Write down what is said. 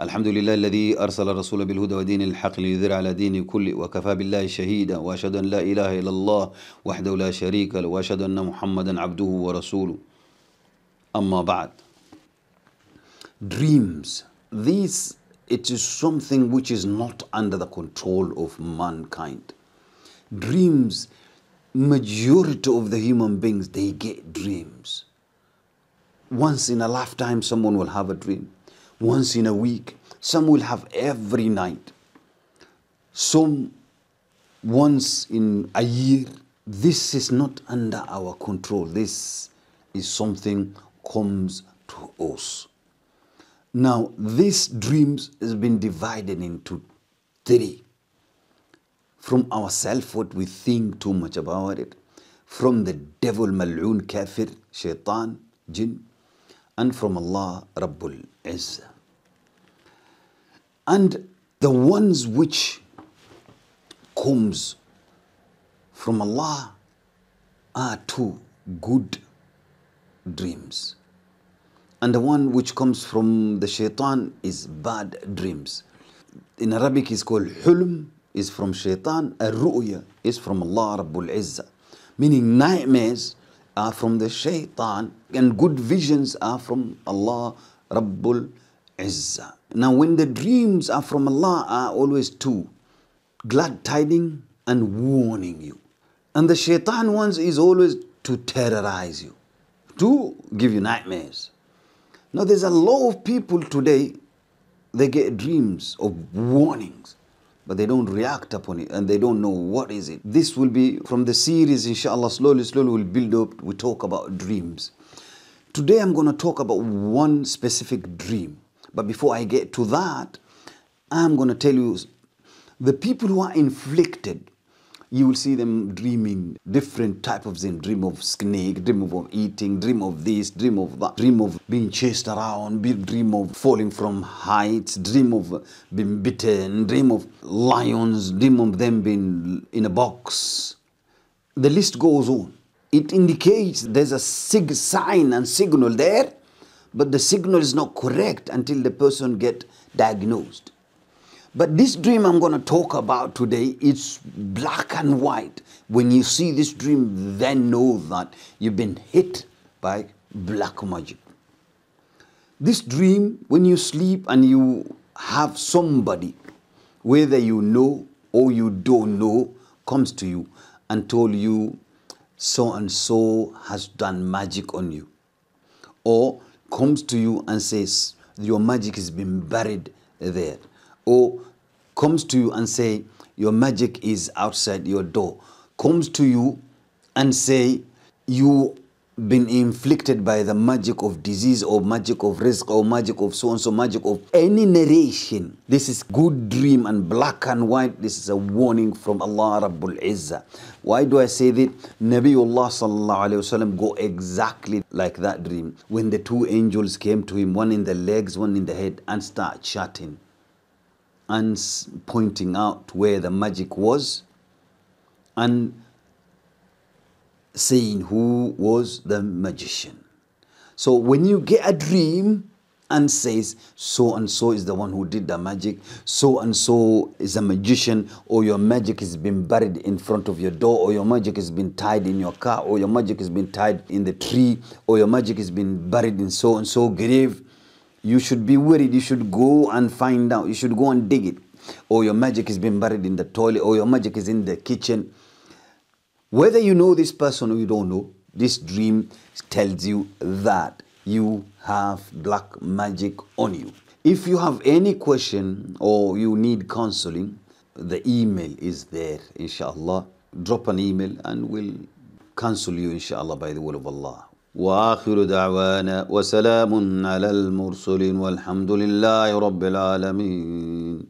الحمد لله الذي أرسل الرسول بالهدى ودين الحق ليذر على دين كل وكفى بالله شهيدا وأشهد أن لا إله إلا الله وحده لا شريك له وأشهد أن محمدا عبده ورسوله أما بعد Dreams this it is something which is not under the control of mankind Dreams majority of the human beings they get dreams once in a lifetime someone will have a dream once in a week. Some will have every night. Some once in a year. This is not under our control. This is something comes to us. Now these dreams has been divided into three. From ourselves what we think too much about it. From the devil mal'oon kafir shaitan jinn. And from Allah Rabbul Izzah and the ones which comes from Allah are two good dreams. And the one which comes from the shaitan is bad dreams. In Arabic is called hulm is from shaitan a ru'ya is from Allah Rabbul Izzah meaning nightmares are from the shaitan and good visions are from Allah Rabbul Now when the dreams are from Allah are always two. Glad tiding and warning you. And the shaitan ones is always to terrorize you to give you nightmares. Now there's a lot of people today they get dreams of warnings but they don't react upon it and they don't know what is it. This will be from the series inshallah slowly slowly we'll build up we talk about dreams. Today i'm going to talk about one specific dream but before i get to that i'm going to tell you the people who are inflicted you will see them dreaming different type of things dream of snake dream of eating dream of this dream of that. Dream of being chased around dream of falling from heights dream of being bitten dream of lions dream of them being in a box. The list goes on. It indicates there's a sig- sign and signal there but the signal is not correct until the person get diagnosed but this dream I'm going to talk about today, it's black and white. When you see this dream, then know that you've been hit by black magic. This dream, when you sleep and you have somebody, whether you know or you don't know, comes to you and told you so and so has done magic on you. Or comes to you and says, your magic has been buried there. Or comes to you and say your magic is outside your door. Comes to you and say you been inflicted by the magic of disease or magic of rizq or magic of so and so magic of any narration. This is good dream and black and white. This is a warning from Allah Rabbul Izzah. Why do I say that? Nabiullah sallallahu alayhi wasallam go exactly like that dream. When the two angels came to him one in the legs one in the head and start chatting and pointing out where the magic was and saying who was the magician. So when you get a dream and says so and so is the one who did the magic, so and so is a magician, or your magic has been buried in front of your door, or your magic has been tied in your car, or your magic has been tied in the tree, or your magic has been buried in so and so grave, you should be worried. You should go and find out. You should go and dig it. Or your magic has been buried in the toilet, or your magic is in the kitchen. Whether you know this person or you don't know, this dream tells you that you have black magic on you. If you have any question or you need counseling, the email is there, inshallah. Drop an email and we'll counsel you, inshallah, by the will of Allah. واخر دعوانا وسلام على المرسلين والحمد لله رب العالمين